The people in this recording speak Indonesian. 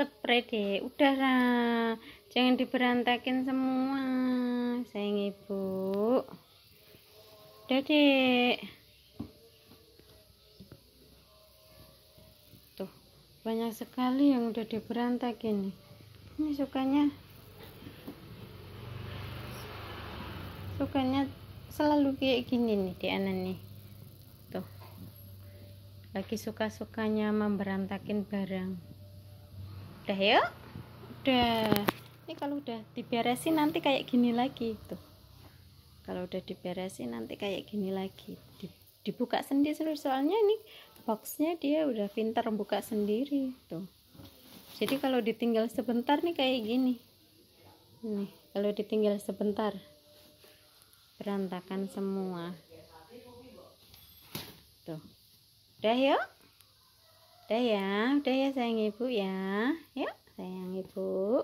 spray deh udah lah. Jangan diberantakin semua. Sayang ibu. Udah dek tuh banyak sekali yang udah diberantakin. Ini sukanya. Sukanya selalu kayak gini nih di anak nih. Tuh. Lagi suka-sukanya memberantakin barang udah ya? Udah. Ini kalau udah diberesin nanti kayak gini lagi tuh kalau udah diberesin nanti kayak gini lagi. Dibuka sendiri soalnya ini boxnya dia udah pintar buka sendiri tuh jadi kalau ditinggal sebentar nih kayak gini. Nih kalau ditinggal sebentar berantakan semua. Tuh. Udah ya udah ya udah ya sayang ibu ya. Ya sayang ibu